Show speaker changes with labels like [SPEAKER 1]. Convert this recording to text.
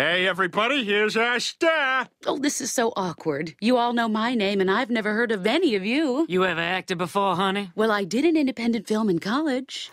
[SPEAKER 1] Hey, everybody, here's our star.
[SPEAKER 2] Oh, this is so awkward. You all know my name, and I've never heard of any of you.
[SPEAKER 3] You ever acted before, honey?
[SPEAKER 2] Well, I did an independent film in college.